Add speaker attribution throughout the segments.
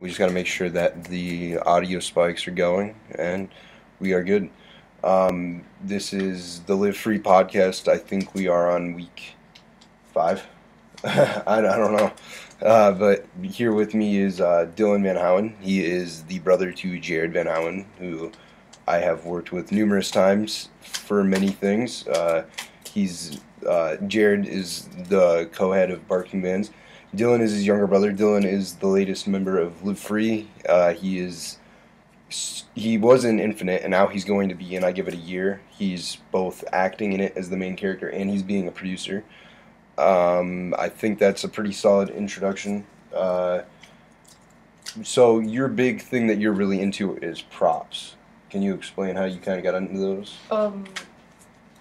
Speaker 1: We just got to make sure that the audio spikes are going, and we are good. Um, this is the Live Free podcast. I think we are on week five. I, I don't know. Uh, but here with me is uh, Dylan Van Hauen. He is the brother to Jared Van Hauen, who I have worked with numerous times for many things. Uh, he's uh, Jared is the co-head of Barking Bands. Dylan is his younger brother. Dylan is the latest member of Live Free. Uh, he is he was in Infinite, and now he's going to be in I Give It a Year. He's both acting in it as the main character, and he's being a producer. Um, I think that's a pretty solid introduction. Uh, so your big thing that you're really into is props. Can you explain how you kind of got into those?
Speaker 2: Um,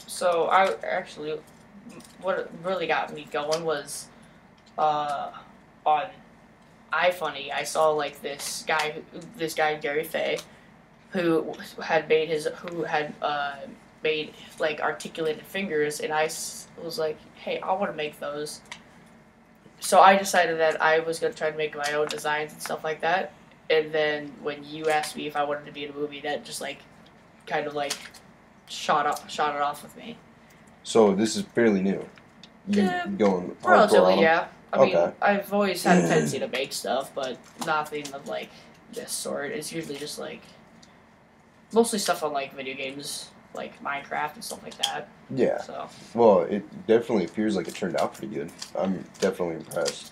Speaker 2: so I actually, what really got me going was, uh, on iFunny, I saw like this guy, this guy Gary Fay, who had made his, who had uh, made like articulated fingers, and I was like, hey, I want to make those. So I decided that I was gonna try to make my own designs and stuff like that. And then when you asked me if I wanted to be in a movie, that just like, kind of like, shot up, shot it off with me.
Speaker 1: So this is fairly new. You
Speaker 2: Yeah,
Speaker 1: going
Speaker 2: Relatively, yeah. I mean,
Speaker 1: Okay.
Speaker 2: I've always had a tendency to make stuff, but nothing of like this sort. It's usually just like mostly stuff on like video games, like Minecraft and stuff like that.
Speaker 1: Yeah.
Speaker 2: So
Speaker 1: Well, it definitely appears like it turned out pretty good. I'm definitely impressed.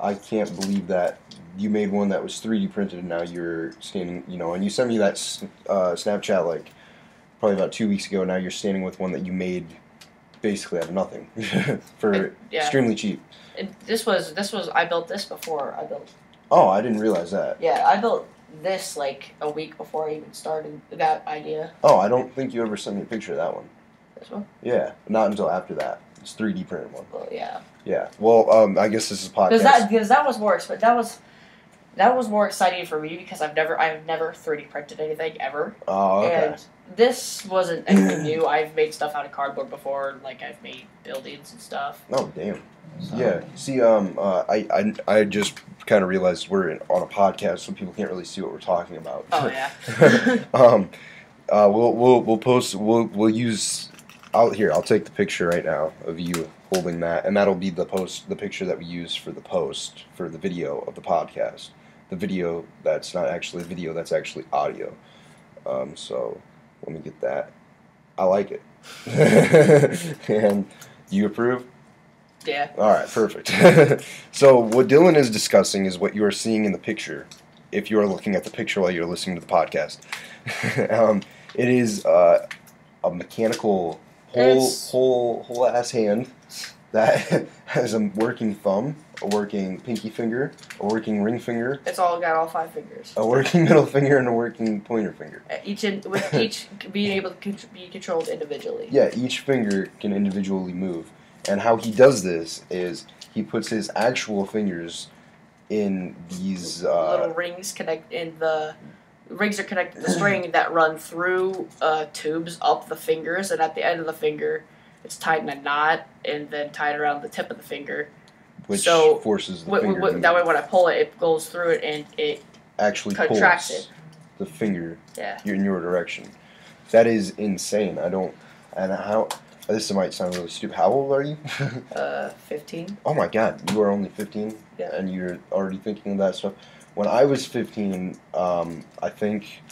Speaker 1: I can't believe that you made one that was 3D printed and now you're standing, you know, and you sent me that uh, Snapchat like probably about two weeks ago. Now you're standing with one that you made basically out of nothing for
Speaker 2: It- yeah.
Speaker 1: extremely cheap.
Speaker 2: it, this was this was I built this before I built.
Speaker 1: Oh, I didn't realize that.
Speaker 2: Yeah, I built this like a week before I even started that idea.
Speaker 1: Oh, I don't think you ever sent me a picture of that one.
Speaker 2: This one.
Speaker 1: Yeah, not until after that. It's 3D printed one.
Speaker 2: Well, yeah.
Speaker 1: Yeah. Well, um, I guess this is a podcast.
Speaker 2: Because that because that was more but that was that was more exciting for me because I've never I've never 3D printed anything ever.
Speaker 1: oh, okay.
Speaker 2: And this wasn't anything new. I've made stuff out of cardboard before, like I've made buildings and stuff.
Speaker 1: Oh, damn.
Speaker 2: So.
Speaker 1: Yeah. See, um, uh, I, I, I just kind of realized we're in, on a podcast, so people can't really see what we're talking about.
Speaker 2: Oh yeah.
Speaker 1: um, uh, we'll, we'll, we'll post. We'll, we'll use. I'll here. I'll take the picture right now of you holding that, and that'll be the post, the picture that we use for the post for the video of the podcast. The video that's not actually video. That's actually audio. Um, so let me get that. I like it. and you approve?
Speaker 2: yeah.
Speaker 1: All right, perfect. so what Dylan is discussing is what you are seeing in the picture. If you are looking at the picture while you're listening to the podcast, um, it is uh, a mechanical whole
Speaker 2: It's-
Speaker 1: whole whole ass hand that has a working thumb, a working pinky finger, a working ring finger,
Speaker 2: It's all got all five fingers.
Speaker 1: a working middle finger, and a working pointer finger.
Speaker 2: Uh, Each in, with each being able to be controlled individually.
Speaker 1: Yeah, each finger can individually move. And how he does this is he puts his actual fingers in these. Uh,
Speaker 2: Little rings connect in the rings are connected to the string that run through uh, tubes up the fingers, and at the end of the finger, it's tied in a knot and then tied around the tip of the finger.
Speaker 1: which
Speaker 2: so,
Speaker 1: forces the
Speaker 2: Wh- wh-
Speaker 1: finger
Speaker 2: wh-
Speaker 1: to
Speaker 2: that way, when I pull it, it goes through it and it
Speaker 1: actually
Speaker 2: contracts
Speaker 1: pulls
Speaker 2: it.
Speaker 1: the finger
Speaker 2: Yeah.
Speaker 1: in your direction. That is insane. I don't. And how. This might sound really stupid. How old are you?
Speaker 2: Uh, fifteen.
Speaker 1: oh my god, you are only 15
Speaker 2: Yeah.
Speaker 1: and you're already thinking of that stuff. When I was 15, um, I think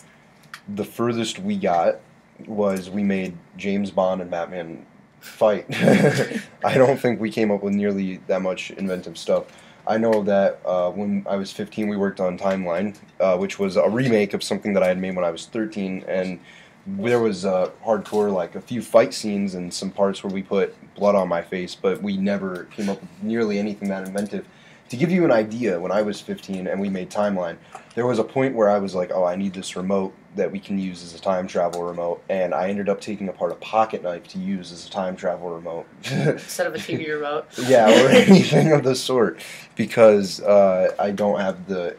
Speaker 1: the furthest we got was we made James Bond and Batman fight. I don't think we came up with nearly that much inventive stuff. I know that uh, when I was 15, we worked on Timeline, uh, which was a remake of something that I had made when I was 13, and there was uh, hardcore, like a few fight scenes and some parts where we put blood on my face, but we never came up with nearly anything that inventive. To give you an idea, when I was 15 and we made Timeline, there was a point where I was like, oh, I need this remote that we can use as a time travel remote, and I ended up taking apart a pocket knife to use as a time travel remote.
Speaker 2: Instead of a TV remote.
Speaker 1: yeah, or anything of the sort, because uh, I don't have the.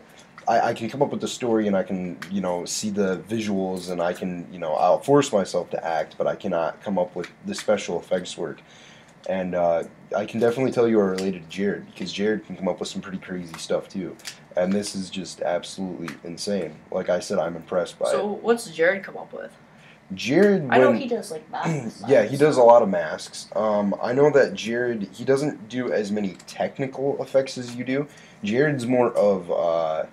Speaker 1: I, I can come up with the story and I can, you know, see the visuals and I can, you know, I'll force myself to act, but I cannot come up with the special effects work. And uh, I can definitely tell you are related to Jared because Jared can come up with some pretty crazy stuff too, and this is just absolutely insane. Like I said, I'm impressed by
Speaker 2: So
Speaker 1: it.
Speaker 2: what's Jared come up with?
Speaker 1: Jared,
Speaker 2: I know he does like masks.
Speaker 1: yeah, he does a lot of masks. Um, I know that Jared he doesn't do as many technical effects as you do. Jared's more of uh,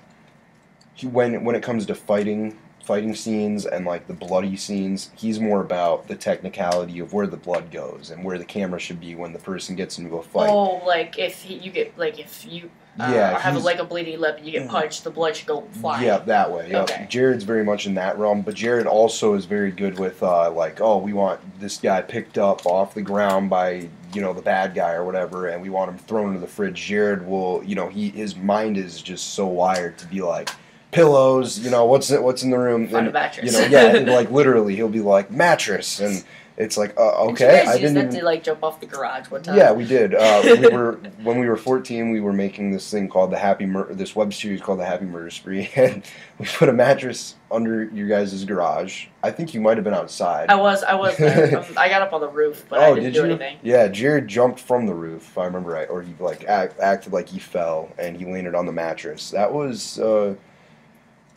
Speaker 1: he, when when it comes to fighting fighting scenes and like the bloody scenes, he's more about the technicality of where the blood goes and where the camera should be when the person gets into a fight.
Speaker 2: Oh, like if he, you get like if you uh,
Speaker 1: Yeah,
Speaker 2: have a,
Speaker 1: he's-
Speaker 2: like a bleeding lip and you get
Speaker 1: Mm.
Speaker 2: punched, the blood should go flying.
Speaker 1: Yeah, that way. Yep.
Speaker 2: Okay.
Speaker 1: Jared's very much in that realm, but Jared also is very good with uh, like, oh, we want this guy picked up off the ground by you know the bad guy or whatever, and we want him thrown into the fridge. Jared will, you know, he his mind is just so wired to be like pillows. You know, what's it? What's in the room?
Speaker 2: Find
Speaker 1: And,
Speaker 2: mattress.
Speaker 1: you know, yeah, like literally, he'll be like mattress, and it's like, uh, okay, I didn't. Even,
Speaker 2: to like jump off the garage one time?
Speaker 1: yeah, we did. Uh, we were when we were fourteen. We were making this thing called the Happy Mur- this web series called the Happy Murder Spree, and we put a mattress under your guys' garage. I think you might have been outside.
Speaker 2: I was, I was. There. Um, I got up on the roof, but I
Speaker 1: oh,
Speaker 2: didn't
Speaker 1: did
Speaker 2: do
Speaker 1: you?
Speaker 2: anything.
Speaker 1: Yeah, Jared jumped from the roof, if I remember right, or he like act, acted like he fell and he landed on the mattress. That was uh,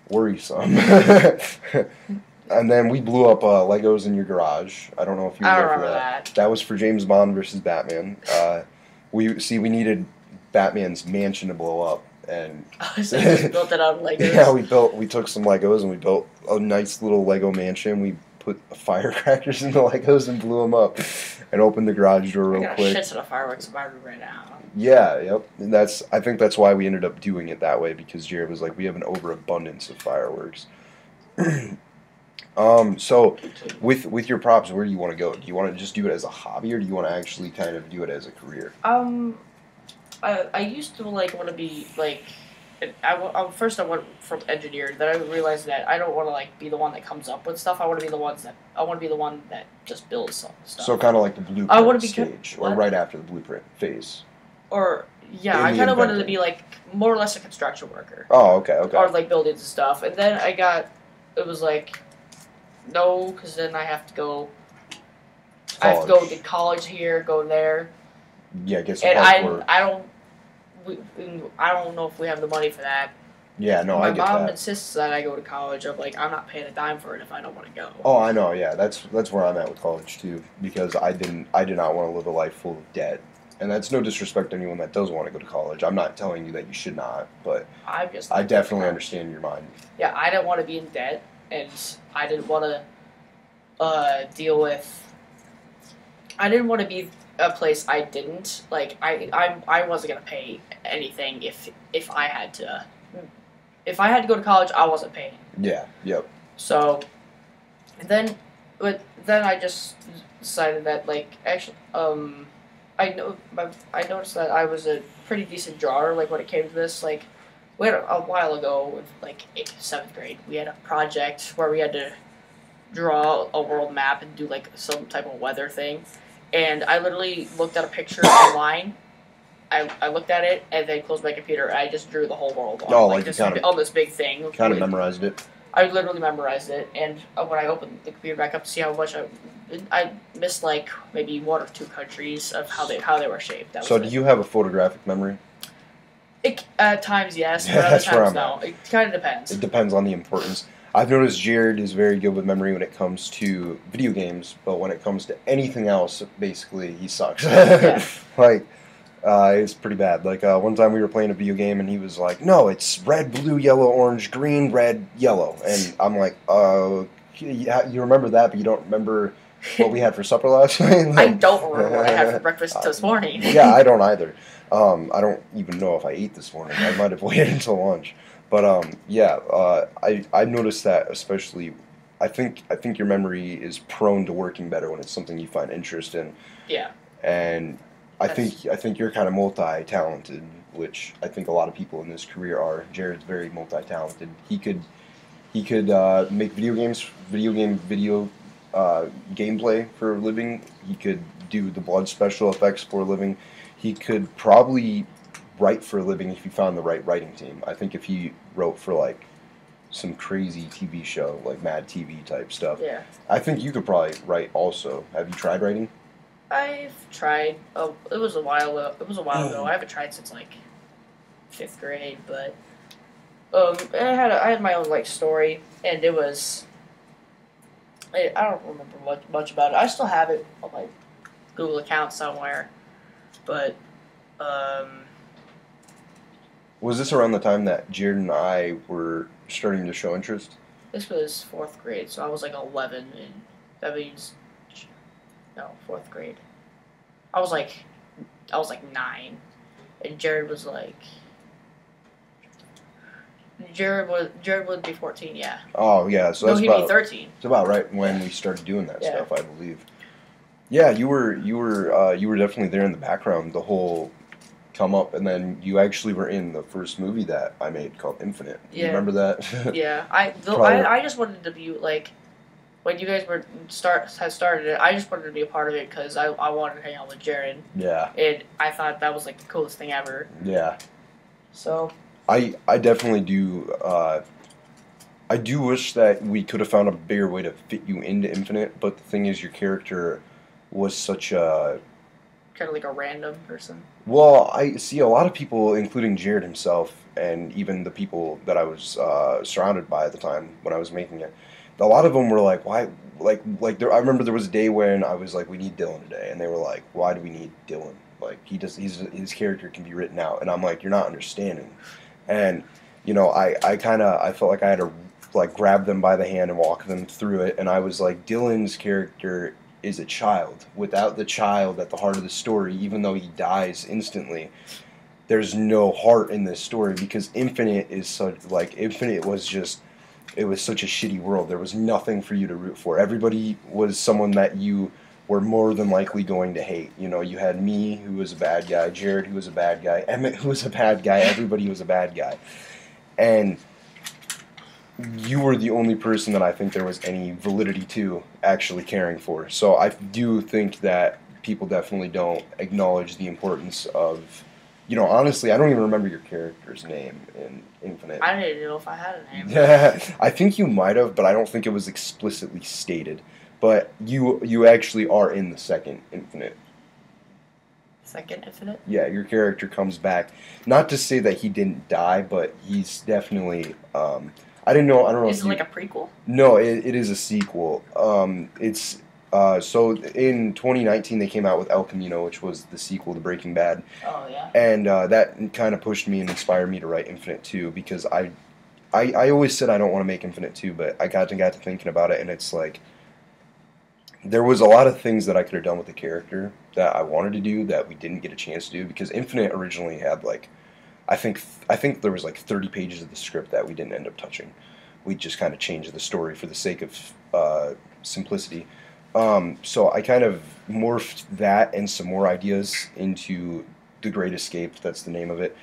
Speaker 1: worrisome. and then we blew up uh, Legos in your garage. I don't know if you
Speaker 2: I
Speaker 1: were
Speaker 2: don't
Speaker 1: there for
Speaker 2: remember
Speaker 1: that.
Speaker 2: that.
Speaker 1: That was for James Bond versus Batman. Uh, we see we needed Batman's mansion to blow up, and
Speaker 2: so you built it out of Legos.
Speaker 1: yeah, we built we took some Legos and we built a nice little Lego mansion. We put firecrackers in the Legos and blew them up, and opened the garage door
Speaker 2: I
Speaker 1: real
Speaker 2: got
Speaker 1: quick.
Speaker 2: shit ton of fireworks in my room right now.
Speaker 1: Yeah, yep. And that's I think that's why we ended up doing it that way because Jared was like, we have an overabundance of fireworks. um, so with with your props, where do you want to go? Do you want to just do it as a hobby, or do you want to actually kind of do it as a career?
Speaker 2: Um, I I used to like want to be like, I, I um, first I went from engineer. Then I realized that I don't want to like be the one that comes up with stuff. I want to be the ones that I want to be the one that just builds some stuff.
Speaker 1: So kind of like the blueprint
Speaker 2: I wanna be ca-
Speaker 1: stage, or right after the blueprint phase.
Speaker 2: or yeah,
Speaker 1: in
Speaker 2: I kind of wanted to be like more or less a construction worker.
Speaker 1: Oh, okay, okay.
Speaker 2: or like buildings and stuff. And then I got, it was like, no, because then I have to go. I have to go to college here, go there,
Speaker 1: Yeah, get some
Speaker 2: and I
Speaker 1: work.
Speaker 2: I don't. We, I don't know if we have the money for that.
Speaker 1: Yeah, no,
Speaker 2: My
Speaker 1: I get
Speaker 2: mom
Speaker 1: that.
Speaker 2: insists that I go to college. I'm like, I'm not paying a dime for it if I don't want to go.
Speaker 1: Oh, I know. Yeah, that's that's where I'm at with college too, because I didn't I did not want to live a life full of debt, and that's no disrespect to anyone that does want to go to college. I'm not telling you that you should not, but
Speaker 2: I'm just.
Speaker 1: I definitely understand your mind.
Speaker 2: Yeah, I didn't want to be in debt, and I didn't want to uh, deal with. I didn't want to be a place I didn't like. I I I wasn't gonna pay anything if if I had to. If I had to go to college, I wasn't paying.
Speaker 1: Yeah. Yep.
Speaker 2: So, and then, but then I just decided that like actually, um, I know I noticed that I was a pretty decent drawer. Like when it came to this, like we had a, a while ago, with like eighth, seventh grade, we had a project where we had to draw a world map and do like some type of weather thing. And I literally looked at a picture online. I, I looked at it and then closed my computer and I just drew the whole world on,
Speaker 1: Oh,
Speaker 2: like,
Speaker 1: like
Speaker 2: this,
Speaker 1: kinda-
Speaker 2: on this big thing.
Speaker 1: Kind of memorized it.
Speaker 2: I literally memorized it, and uh, when I opened the computer back up to see how much I, I missed like maybe one or two countries of how they how they were shaped. That
Speaker 1: So do
Speaker 2: it.
Speaker 1: you have a photographic memory?
Speaker 2: It, at times yes,
Speaker 1: Yeah,
Speaker 2: but other
Speaker 1: that's where
Speaker 2: times
Speaker 1: I'm
Speaker 2: no. It kind of depends.
Speaker 1: It depends on the importance. I've noticed Jared is very good with memory when it comes to video games, but when it comes to anything else, basically he sucks.
Speaker 2: Yeah.
Speaker 1: like, uh, it's pretty bad. Like uh, one time we were playing a video game and he was like, "No, it's red, blue, yellow, orange, green, red, yellow," and I'm like, "Uh, yeah, you remember that, but you don't remember what we had for supper last night?"
Speaker 2: I don't remember what I had for breakfast this morning.
Speaker 1: yeah, I don't either. Um, I don't even know if I ate this morning. I might have waited until lunch. But um, yeah, uh, I I noticed that especially. I think I think your memory is prone to working better when it's something you find interest in,
Speaker 2: yeah.
Speaker 1: and I
Speaker 2: That's-
Speaker 1: think I think you're kind of multi-talented, which I think a lot of people in this career are. Jared's very multi-talented. He could he could uh, make video games, video game video uh, gameplay for a living. He could do the blood special effects for a living. He could probably write for a living if you found the right writing team. I think if he wrote for like some crazy TV show like Mad TV type stuff,
Speaker 2: Yeah.
Speaker 1: I think you could probably write also. Have you tried writing?
Speaker 2: I've tried. Oh, it was a while. ago. It was a while ago. I haven't tried since like fifth grade, but um, I had a, I had my own like story, and it was. I, I don't remember much much about it. I still have it on my Google account somewhere, but um,
Speaker 1: Was this around the time that Jared and I were starting to show interest?
Speaker 2: this was fourth grade, so I was like eleven, and that means no fourth grade. I was like, I was like nine, and Jared was like. Jared was Jared would be fourteen, yeah.
Speaker 1: Oh yeah, so
Speaker 2: no,
Speaker 1: that's
Speaker 2: he'd
Speaker 1: about
Speaker 2: be thirteen.
Speaker 1: it's about right when we started doing that
Speaker 2: Yeah.
Speaker 1: stuff, I believe. Yeah, you were you were uh, you were definitely there in the background the whole come up, and then you actually were in the first movie that I made called Infinite. You
Speaker 2: Yeah.
Speaker 1: remember that?
Speaker 2: Yeah, I
Speaker 1: Probably-
Speaker 2: I, I just wanted to be like when you guys were start had started it. I just wanted to be a part of it because I, I wanted to hang out with Jared,
Speaker 1: yeah,
Speaker 2: and I thought that was like the coolest thing ever.
Speaker 1: yeah.
Speaker 2: So
Speaker 1: I I definitely do. Uh, I do wish that we could have found a bigger way to fit you into Infinite, but the thing is, your character was such a
Speaker 2: kind of like a random person.
Speaker 1: Well, I see a lot of people, including Jared himself, and even the people that I was uh, surrounded by at the time when I was making it. A lot of them were like, "Why?" Like, like there. I remember there was a day when I was like, "We need Dylan today," and they were like, "Why do we need Dylan?" Like, he does. He's his character can be written out, and I'm like, "You're not understanding." And you know, I I kind of I felt like I had to like grab them by the hand and walk them through it, and I was like, Dylan's character is a child. Without the child at the heart of the story, even though he dies instantly, there's no heart in this story because Infinite is such like Infinite was just it was such a shitty world. There was nothing for you to root for. Everybody was someone that you were more than likely going to hate. You know, you had me who was a bad guy, Jared who was a bad guy, Emmett who was a bad guy, everybody was a bad guy. And you were the only person that I think there was any validity to actually caring for. So I do think that people definitely don't acknowledge the importance of, you know, honestly, I don't even remember your character's name in Infinite.
Speaker 2: I didn't know if I had a name.
Speaker 1: Yeah, I think you might have, but I don't think it was explicitly stated. But you you actually are in the second Infinite.
Speaker 2: Second Infinite.
Speaker 1: Yeah, your character comes back. Not to say that he didn't die, but he's definitely. Um, I didn't know. I don't know.
Speaker 2: Is it like a prequel?
Speaker 1: No, it, it is a sequel. Um, it's uh, so in 2019 they came out with El Camino, which was the sequel to Breaking Bad,
Speaker 2: Oh yeah.
Speaker 1: and uh, that kind of pushed me and inspired me to write Infinite 2 because I, I, I always said I don't want to make Infinite 2, but I got to got to thinking about it, and it's like there was a lot of things that I could have done with the character that I wanted to do that we didn't get a chance to do because Infinite originally had like, I think I think there was like 30 pages of the script that we didn't end up touching. We just kind of changed the story for the sake of uh, simplicity. Um, so I kind of morphed that and some more ideas into The Great Escape. That's the name of it,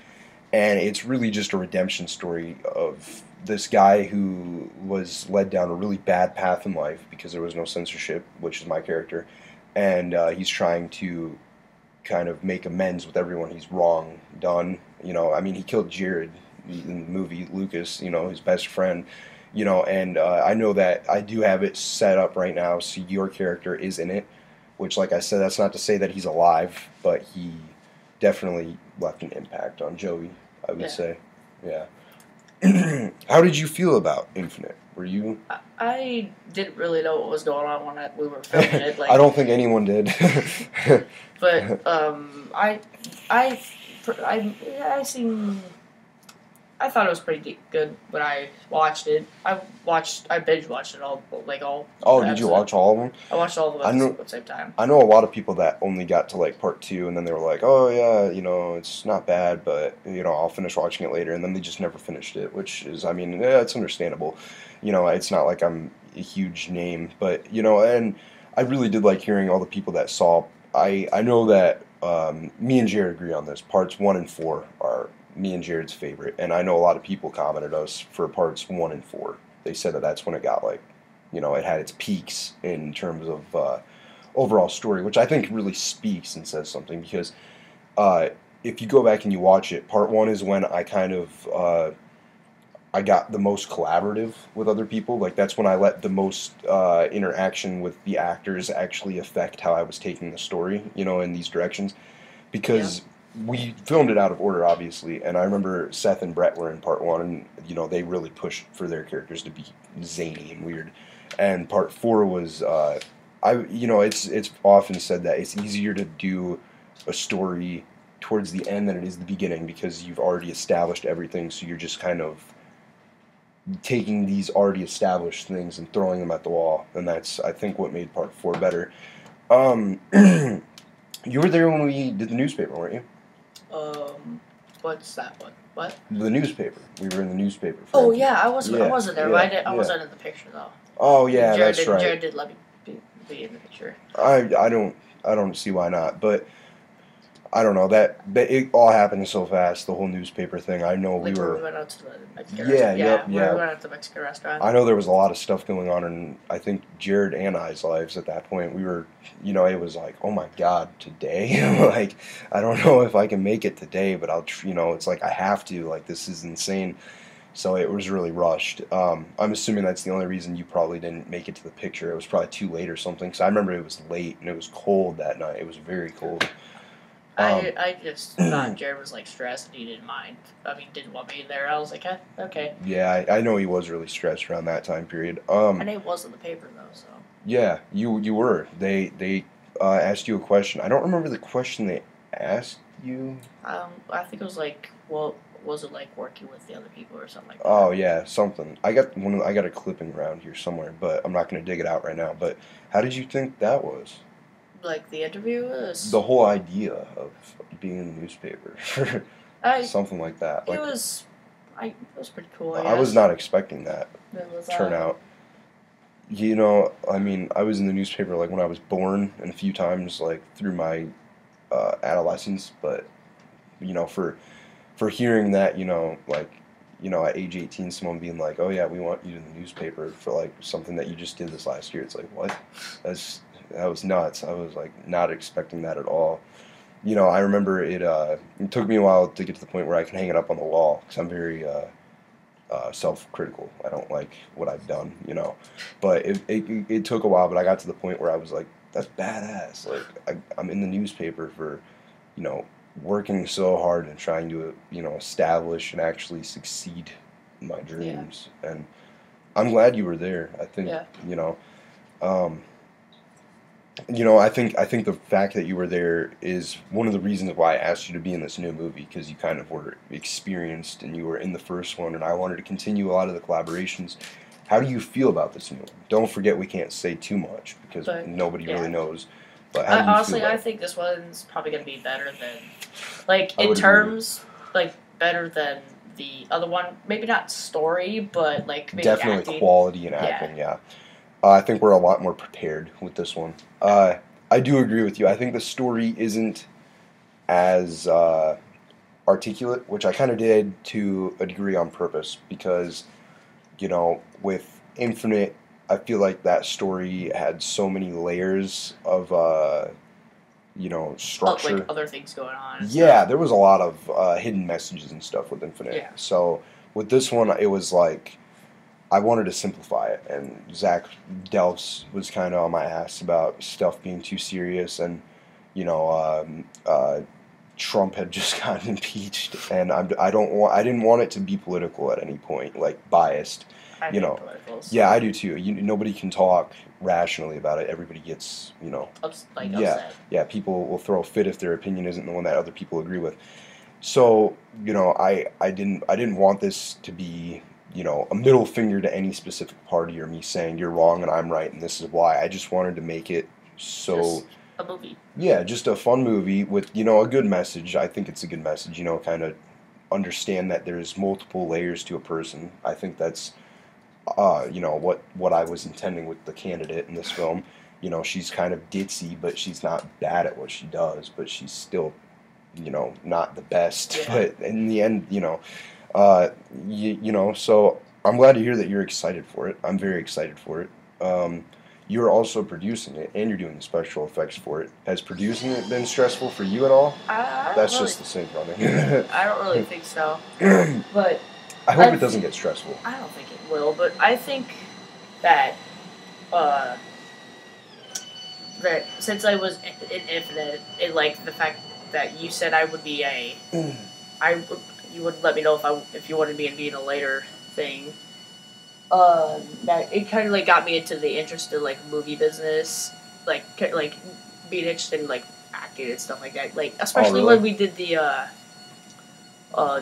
Speaker 1: and it's really just a redemption story of this guy who was led down a really bad path in life because there was no censorship, which is my character, and uh, he's trying to kind of make amends with everyone he's wrong done. You know, I mean, he killed Jared in the movie, Lucas. You know, his best friend. You know, and uh, I know that I do have it set up right now, so your character is in it. Which, like I said, that's not to say that he's alive, but he definitely left an impact on Joey. I would
Speaker 2: Yeah.
Speaker 1: say, yeah. How did you feel about Infinite? Were you?
Speaker 2: I, I didn't really know what was going on when I, we were filming it. Like,
Speaker 1: I don't think anyone did.
Speaker 2: But um, I, I, I, I seen. I thought it was pretty good when I watched it. I watched, I binge watched it all, like all.
Speaker 1: oh, did you watch all of them?
Speaker 2: I watched all of them
Speaker 1: I know-
Speaker 2: at the same time.
Speaker 1: I know a lot of people that only got to like part two, and then they were like, "Oh yeah, you know, it's not bad, but you know, I'll finish watching it later," and then they just never finished it, which is, I mean, yeah, it's understandable. You know, it's not like I'm a huge name, but you know, and I really did like hearing all the people that saw. I I know that um, me and Jared agree on this. Parts one and four are me and Jared's favorite, and I know a lot of people commented us for parts one and four. They said that that's when it got like, you know, it had its peaks in terms of. Uh, overall story, which I think really speaks and says something because uh, if you go back and you watch it, part one is when I kind of uh, I got the most collaborative with other people. Like that's when I let the most uh, interaction with the actors actually affect how I was taking the story, you know, in these directions. Because we filmed it out of order, obviously, and I remember Seth and Brett were in part one, and you know they really pushed for their characters to be zany and weird. And part four was, uh, I you know, it's it's often said that it's easier to do a story towards the end than it is the beginning because you've already established everything, so you're just kind of taking these already established things and throwing them at the wall, and that's I think what made part four better. Um, you were there when we did the newspaper, weren't you?
Speaker 2: Um, what's that one? What?
Speaker 1: The newspaper. We were in the newspaper. for
Speaker 2: Oh yeah, I wasn't. I wasn't there.
Speaker 1: yeah,
Speaker 2: I, did, I
Speaker 1: yeah.
Speaker 2: wasn't in the picture though.
Speaker 1: Oh yeah,
Speaker 2: Jared
Speaker 1: that's
Speaker 2: did,
Speaker 1: right.
Speaker 2: Jared did let me be, be in the picture.
Speaker 1: I I don't I don't see why not, but I don't know that but it all happened so fast. The whole newspaper thing. I know we
Speaker 2: Like we
Speaker 1: were.
Speaker 2: went out to the Mexican
Speaker 1: Yeah,
Speaker 2: restaurant.
Speaker 1: yep,
Speaker 2: when
Speaker 1: yeah.
Speaker 2: we went out to the Mexican restaurant.
Speaker 1: I know there was a lot of stuff going on in I think Jared and I's lives at that point. We were, you know, it was like, oh my god, today. like I don't know if I can make it today, but I'll, tr- you know, it's like I have to. Like this is insane. So it was really rushed. Um, I'm assuming that's the only reason you probably didn't make it to the picture. It was probably too late or something. Because I remember it was late and it was cold that night. It was very cold. Um,
Speaker 2: I, I just thought Jared was like stressed and he didn't mind. I mean, didn't want me there. I was like, eh, okay.
Speaker 1: Yeah, I, I know he was really stressed around that time period. Um,
Speaker 2: And it was in the paper though, so.
Speaker 1: Yeah, you you were. They they uh, asked you a question. I don't remember the question they asked you.
Speaker 2: Um, I think it was like, what was it like working with the other people or something like that?
Speaker 1: Oh yeah, something. I got one. Of, I got a clipping around here somewhere, but I'm not going to dig it out right now. But how did you think that was?
Speaker 2: Like the interview was.
Speaker 1: The whole idea of being in the newspaper,
Speaker 2: I,
Speaker 1: something like that.
Speaker 2: it was. I it was pretty cool. I,
Speaker 1: I was not expecting that
Speaker 2: uh,
Speaker 1: turnout. You know, I mean, I was in the newspaper like when I was born, and a few times like through my uh, adolescence. But you know, for for hearing that, you know, like you know, at age eighteen, someone being like, "Oh yeah, we want you in the newspaper for like something that you just did this last year," it's like, what? That's that was nuts. I was like not expecting that at all. You know, I remember it. Uh, it took me a while to get to the point where I can hang it up on the wall because I'm very uh, uh, self-critical. I don't like what I've done, you know. But it, it it took a while, but I got to the point where I was like, that's badass. Like I, I'm in the newspaper for, you know, working so hard and trying to you know establish and actually succeed my dreams. And I'm glad you were there. I think
Speaker 2: Yeah.
Speaker 1: you know. Um, you know, I think I think the fact that you were there is one of the reasons why I asked you to be in this new movie because you kind of were experienced and you were in the first one, and I wanted to continue a lot of the collaborations. How do you feel about this new one? Don't forget we can't say too much because
Speaker 2: But,
Speaker 1: nobody
Speaker 2: yeah.
Speaker 1: really knows. But how
Speaker 2: I, honestly, I think this one's probably gonna be better than, like in
Speaker 1: would agree.
Speaker 2: terms, like better than the other one. Maybe not story, but like maybe
Speaker 1: definitely
Speaker 2: acting.
Speaker 1: quality
Speaker 2: Yeah.
Speaker 1: acting. Yeah, uh, I think we're a lot more prepared with this one. Uh, I do agree with you. I think the story isn't as uh, articulate, which I kind of did to a degree on purpose because, you know, with Infinite, I feel like that story had so many layers of, uh, you know,
Speaker 2: Oh,
Speaker 1: structure.
Speaker 2: like other things going on.
Speaker 1: Yeah,
Speaker 2: stuff.
Speaker 1: there was a lot of uh, hidden messages and stuff with Infinite.
Speaker 2: Yeah.
Speaker 1: So with this one, it was like I wanted to simplify it, and Zach Delfs was kind of on my ass about stuff being too serious, and you know, um, uh, Trump had just gotten impeached, and I'm, I don't want I didn't want it to be political at any point, like biased.
Speaker 2: I
Speaker 1: you know,
Speaker 2: politicals.
Speaker 1: Yeah, I do too. You, nobody can talk rationally about it. Everybody gets, you know,
Speaker 2: Ups, like
Speaker 1: Yeah.
Speaker 2: upset.
Speaker 1: yeah, people will throw a fit if their opinion isn't the one that other people agree with. So, you know, I, I didn't I didn't want this to be, you know, a middle finger to any specific party or me saying you're wrong and I'm right and this is why. I just wanted to make it so
Speaker 2: Just a movie.
Speaker 1: yeah, just a fun movie with, you know, a good message. I think it's a good message, you know, kind of understand that there's multiple layers to a person. I think that's uh, you know, what what I was intending with the candidate in this film. You know, she's kind of ditzy, but she's not bad at what she does, but she's still, you know, not the best.
Speaker 2: Yeah.
Speaker 1: But in the end, you know, uh, you, you know, so I'm glad to hear that you're excited for it. I'm very excited for it. Um, you're also producing it, and you're doing the special effects for it. Has producing it been stressful for you at all?
Speaker 2: I, I
Speaker 1: That's
Speaker 2: really,
Speaker 1: just the same running.
Speaker 2: I don't really think so. But
Speaker 1: I hope
Speaker 2: I
Speaker 1: it doesn't get stressful.
Speaker 2: I don't think it will, but I think that uh, that since I was in, in Infinite, it like the fact that you said I would be a, I would you would let me know if I if you wanted me to be in a later thing. Uh, that it kind of like got me into the interest in like movie business, like like being interested in like acting and stuff like that. Like especially
Speaker 1: really?
Speaker 2: when we did the uh, uh,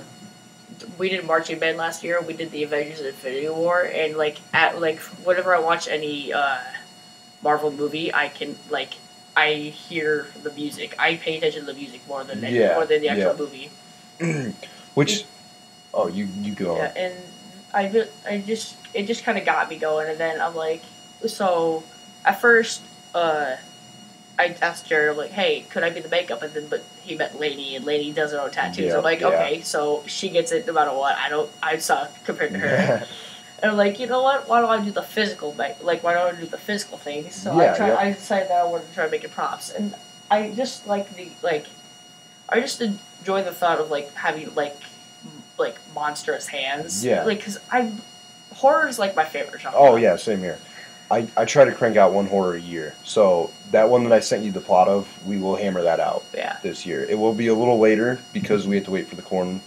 Speaker 2: we did marching band last year. We did the Avengers: Infinity War, and like at like whenever I watch any uh, Marvel movie, I can like I hear the music. I pay attention to the music more than
Speaker 1: Yeah,
Speaker 2: more than the actual
Speaker 1: yeah.
Speaker 2: movie.
Speaker 1: Which, oh, you you go
Speaker 2: Yeah, and I just, I just it just kind of got me going, and then I'm like, so at first, uh, I asked Jared, I'm like, hey, could I be the makeup? And then, but he met Lainey, and Lainey does her own tattoos.
Speaker 1: Yeah,
Speaker 2: I'm like,
Speaker 1: yeah.
Speaker 2: okay, so she gets it no matter what. I don't, I suck compared to her. And I'm like, you know what? Why don't I do the physical make like why don't I do the physical things? So
Speaker 1: Yeah,
Speaker 2: I try
Speaker 1: yeah.
Speaker 2: I decided that I wanted to try to make it props. And I just like the like I just enjoy the thought of like having like m- like monstrous hands.
Speaker 1: Yeah.
Speaker 2: Like cuz I horror is like my favorite genre.
Speaker 1: oh yeah, same here. I, I try to crank out one horror a year. So that one that I sent you the plot of, we will hammer that out
Speaker 2: Yeah.
Speaker 1: this year. It will be a little later because we have to wait for the corn.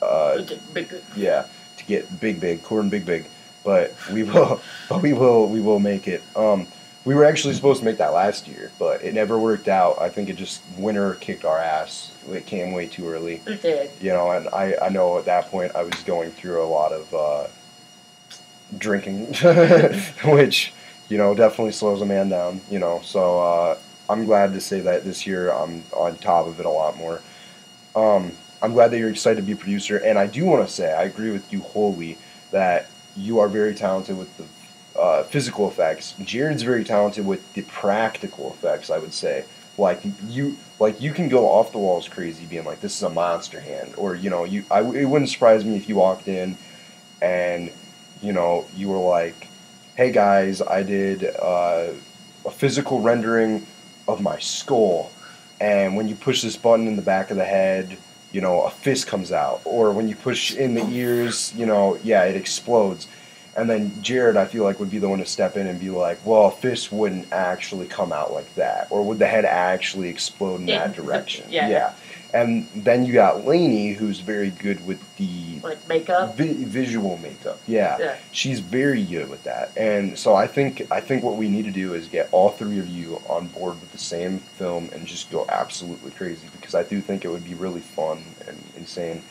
Speaker 1: Uh,
Speaker 2: Big-
Speaker 1: yeah, to get big, big corn, big, big. But we will, but we will, we will make it. Um, we were actually supposed to make that last year, but it never worked out. I think it just winter kicked our ass. It came way too early,
Speaker 2: it did.
Speaker 1: you know. And I, I know at that point I was going through a lot of uh, drinking, which you know definitely slows a man down, you know. So uh, I'm glad to say that this year I'm on top of it a lot more. Um, I'm glad that you're excited to be a producer, and I do want to say I agree with you wholly that you are very talented with the uh, physical effects. Jared's very talented with the practical effects. I would say, like you, like you can go off the walls crazy, being like, "This is a monster hand," or you know, you. I, it wouldn't surprise me if you walked in, and you know, you were like, "Hey guys, I did uh, a physical rendering of my skull." and when you push this button in the back of the head, you know, a fist comes out. Or when you push in the ears, you know, yeah, it explodes. And then Jared, I feel like, would be the one to step in and be like, well, a fist wouldn't actually come out like that. Or would the head actually explode in
Speaker 2: Yeah,
Speaker 1: that direction?
Speaker 2: yeah.
Speaker 1: And then you got Lainey, who's very good with the
Speaker 2: Like makeup.
Speaker 1: vi- visual makeup. Yeah
Speaker 2: Yeah.
Speaker 1: she's very good with that and so i think i think what we need to do is get all three of you on board with the same film and just go absolutely crazy because i do think it would be really fun and insane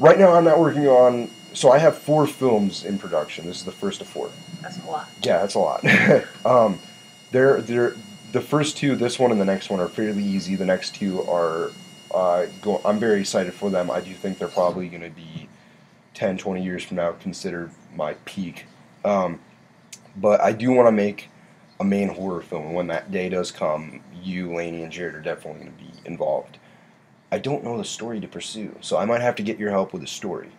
Speaker 1: right now i'm not working on so i have four films in production this is the first of four
Speaker 2: That's a lot.
Speaker 1: yeah that's a lot um, they're, they're, the first two this one and the next one are fairly easy the next two are uh, go, i'm very excited for them i do think they're probably going to be 10, 20 years from now considered my peak. Um, but I do want to make a main horror film. and When that day does come, you, Laney, and Jared are definitely going to be involved. I don't know the story to pursue, so I might have to get your help with a story,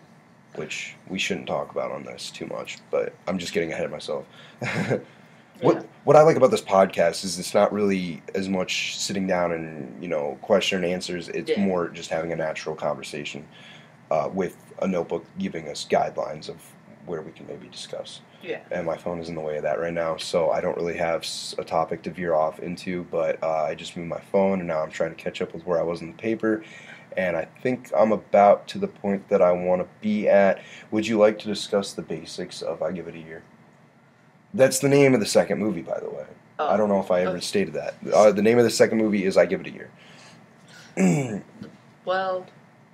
Speaker 1: which we shouldn't talk about on this too much, but I'm just getting ahead of myself. What
Speaker 2: Yeah.
Speaker 1: what I like about this podcast is it's not really as much sitting down and you know question and answers. It's
Speaker 2: Yeah.
Speaker 1: more just having a natural conversation uh, with a notebook giving us guidelines of where we can maybe discuss.
Speaker 2: Yeah.
Speaker 1: And my phone is in the way of that right now, so I don't really have a topic to veer off into. But uh, I just moved my phone, and now I'm trying to catch up with where I was in the paper. And I think I'm about to the point that I want to be at. Would you like to discuss the basics of I Give It a Year? That's the name of the second movie, by the way.
Speaker 2: Oh.
Speaker 1: I don't know if I ever
Speaker 2: Okay.
Speaker 1: stated that. Uh, the name of the second movie is I Give It a Year.
Speaker 2: Well,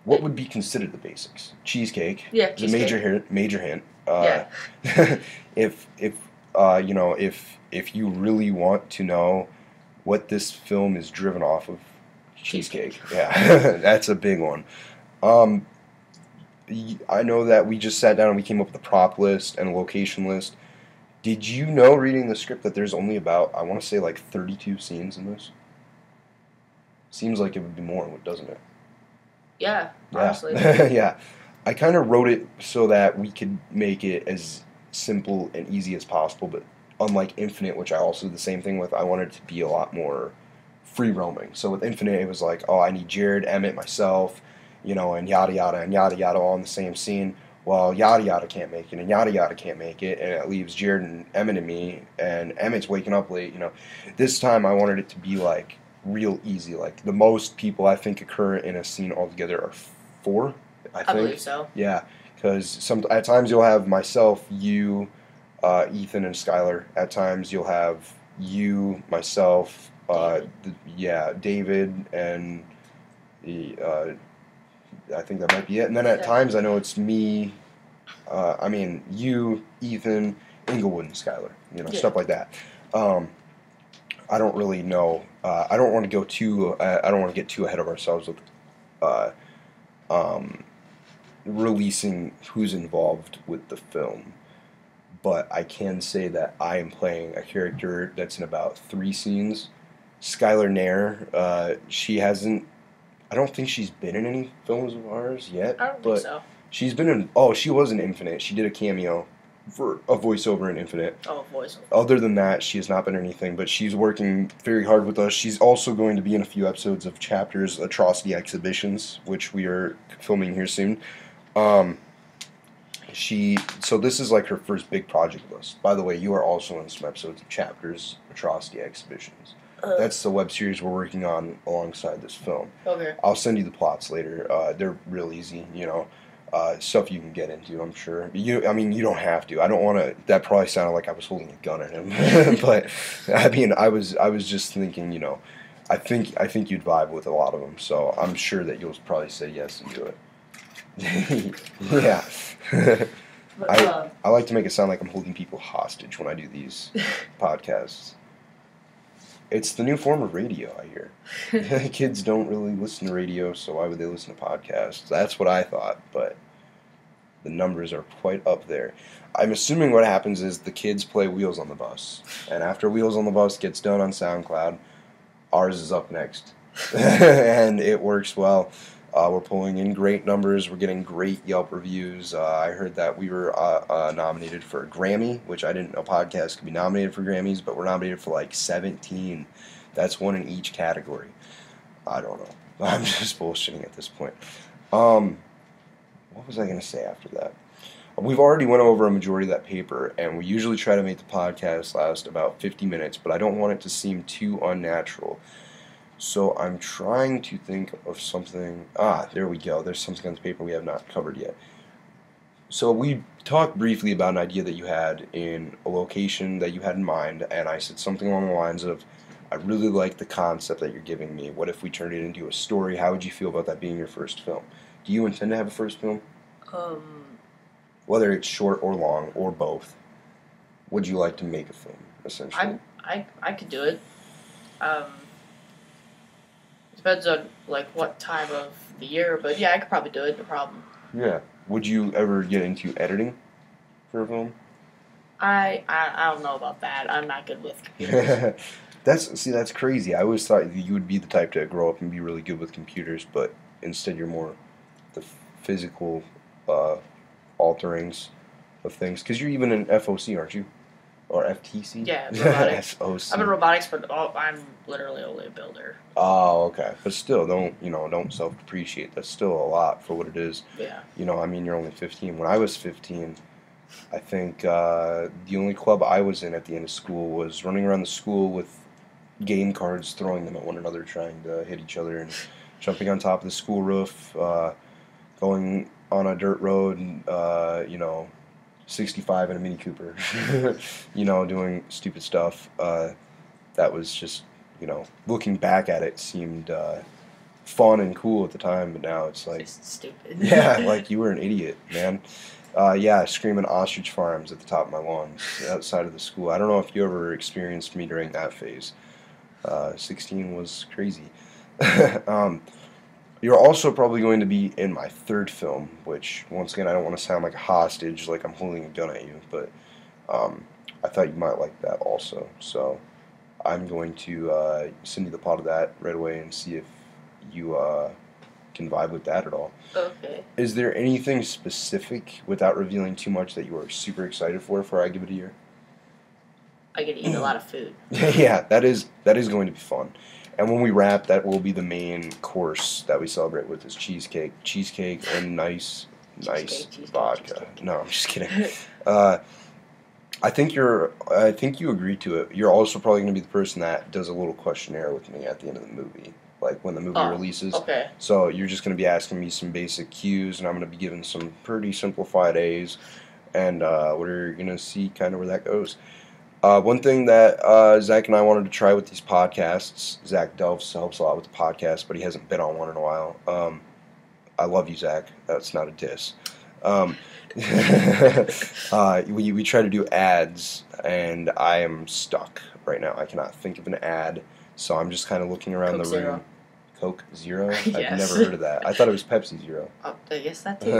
Speaker 1: what would be considered the basics? Cheesecake.
Speaker 2: yeah.
Speaker 1: A major hint. Major hint. Uh,
Speaker 2: Yeah.
Speaker 1: if if uh, you know if if you really want to know what this film is driven off of, cheesecake. Yeah, that's a big one. Um, I know that we just sat down and we came up with a prop list and a location list. Did you know, reading the script, that there's only about I want to say like 32 scenes in this? Seems like it would be more, doesn't it?
Speaker 2: Yeah.
Speaker 1: Yeah.
Speaker 2: Honestly.
Speaker 1: yeah. I kind of wrote it so that we could make it as simple and easy as possible, but unlike Infinite, which I also did the same thing with, I wanted it to be a lot more free roaming. So with Infinite, it was like, oh, I need Jared, Emmett, myself, you know, and yada yada and yada yada all in the same scene. well, yada yada can't make it, and yada yada can't make it, and it leaves Jared and Emmett and me, and Emmett's waking up late. You know, this time I wanted it to be like real easy. Like the most people I think occur in a scene altogether are four. I
Speaker 2: I
Speaker 1: think.
Speaker 2: believe so.
Speaker 1: Yeah, because some at times you'll have myself, you, uh, Ethan, and Skylar. At times you'll have you, myself, uh, yeah, David, and the. Uh, I think that might be it. And then at times I know it's me. Uh, I mean you, Ethan, Inglewood, and Skylar. You know
Speaker 2: Yeah.
Speaker 1: stuff like that. Um, I don't really know. Uh, I don't want to go too. Uh, I don't want to get too ahead of ourselves with. Uh, um, releasing who's involved with the film, but I can say that I am playing a character that's in about three scenes. Skylar Nair, uh, she hasn't. I don't think she's been in any films of ours yet,
Speaker 2: I don't
Speaker 1: but
Speaker 2: think so.
Speaker 1: she's been in. Oh, she was in Infinite. She did a cameo for a voiceover in Infinite.
Speaker 2: Oh, voice.
Speaker 1: Other than that, she has not been in anything, but she's working very hard with us. She's also going to be in a few episodes of Chapters Atrocity Exhibitions, which we are filming here soon. Um, she so this is like her first big project us. By the way, you are also in some episodes of Chapters Atrocity Exhibitions.
Speaker 2: Uh,
Speaker 1: That's the web series we're working on alongside this film.
Speaker 2: okay.
Speaker 1: I'll send you the plots later. Uh, they're real easy, you know, uh, stuff you can get into. I'm sure. You, I mean, you don't have to. I don't want to. That probably sounded like I was holding a gun at him, but I mean, I was. I was just thinking, you know, I think I think you'd vibe with a lot of them. So I'm sure that you'll probably say yes and do it. yeah.
Speaker 2: But,
Speaker 1: I-
Speaker 2: uh,
Speaker 1: I like to make it sound like I'm holding people hostage when I do these podcasts. It's the new form of radio, I hear. Kids don't really listen to radio, so why would they listen to podcasts? That's what I thought, but the numbers are quite up there. I'm assuming what happens is the kids play Wheels on the Bus, and after Wheels on the Bus gets done on SoundCloud, ours is up next, and it works well. Uh, we're pulling in great numbers. We're getting great Yelp reviews. Uh, I heard that we were uh, uh, nominated for a Grammy, which I didn't know podcasts could be nominated for Grammys, but we're nominated for like 17. That's one in each category. I don't know. I'm just bullshitting at this point. Um, what was I going to say after that? We've already went over a majority of that paper, and we usually try to make the podcast last about 50 minutes, but I don't want it to seem too unnatural. So I'm trying to think of something. Ah, there we go. There's something on the paper we have not covered yet. So we talked briefly about an idea that you had in a location that you had in mind, and I said something along the lines of, "I really like the concept that you're giving me. What if we turned it into a story? How would you feel about that being your first film? Do you intend to have a first film,
Speaker 2: um,
Speaker 1: whether it's short or long or both? Would you like to make a film, essentially?
Speaker 2: I I I could do it. Um, depends on like what time of the year, but yeah, I could probably do it. No problem.
Speaker 1: yeah. Would you ever get into editing for a film?
Speaker 2: I I, I don't know about that. I'm not good with computers.
Speaker 1: that's see, that's crazy. I always thought you would be the type to grow up and be really good with computers, but instead you're more the physical uh, alterings of things. Because you're even in FOC, aren't you? Or FTC?
Speaker 2: Yeah, robotics.
Speaker 1: FOC.
Speaker 2: I'm in robotics, but oh, I'm literally only a builder.
Speaker 1: oh, okay. But still, don't you know? Don't self-depreciate. That's still a lot for what it is.
Speaker 2: Yeah.
Speaker 1: You know, I mean, you're only 15. When I was 15, I think uh, the only club I was in at the end of school was running around the school with game cards, throwing them at one another, trying to hit each other, and jumping on top of the school roof, uh, going on a dirt road, and, uh, you know, 65 in a Mini Cooper, you know, doing stupid stuff. Uh, that was just, you know, looking back at it seemed uh, fun and cool at the time, but now it's like,
Speaker 2: Just stupid.
Speaker 1: yeah, like you were an idiot, man. Uh, yeah, screaming ostrich farms at the top of my lungs outside of the school. I don't know if you ever experienced me during that phase. Uh, 16 was crazy. um, you're also probably going to be in my third film, which, once again, I don't want to sound like a hostage, like I'm holding a gun at you, but um, I thought you might like that also. So I'm going to uh, send you the plot of that right away and see if you uh, can vibe with that at all.
Speaker 2: okay.
Speaker 1: Is there anything specific, without revealing too much, that you are super excited for before I give it a year?
Speaker 2: I get to eat a lot of food.
Speaker 1: yeah, that is that is going to be fun. And when we wrap, that will be the main course that we celebrate with is cheesecake, cheesecake and nice, nice
Speaker 2: Cheesecake, cheesecake,
Speaker 1: vodka.
Speaker 2: cheesecake.
Speaker 1: No, I'm just kidding. Uh, I think you're. I think you agree to it. You're also probably going to be the person that does a little questionnaire with me at the end of the movie, like when the movie
Speaker 2: Oh,
Speaker 1: releases.
Speaker 2: Okay.
Speaker 1: So you're just going to be asking me some basic cues, and I'm going to be giving some pretty simplified A's, and uh, we're going to see kind of where that goes. Uh, one thing that uh, Zach and I wanted to try with these podcasts, Zach Delves helps a lot with the podcast, but he hasn't been on one in a while. Um, I love you, Zach. That's not a diss. Um, uh, we, we try to do ads, and I am stuck right now. I cannot think of an ad, so I'm just kind of looking around
Speaker 2: Coke
Speaker 1: the
Speaker 2: Zero.
Speaker 1: room. Coke Zero? I've never heard of that. I thought it was Pepsi Zero.
Speaker 2: Oh, I guess that too.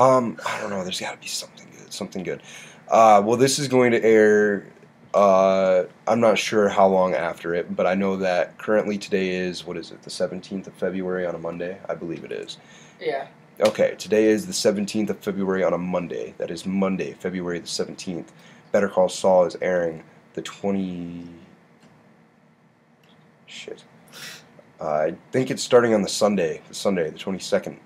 Speaker 1: um, I don't know. There's got to be something good. Something good. Uh, well, this is going to air. Uh, I'm not sure how long after it, but I know that currently today is what is it? The 17th of February on a Monday, I believe it is.
Speaker 2: yeah.
Speaker 1: Okay, today is the 17th of February on a Monday. That is Monday, February the 17th. Better Call Saul is airing the 20. Shit. I think it's starting on the Sunday, the Sunday, the 22nd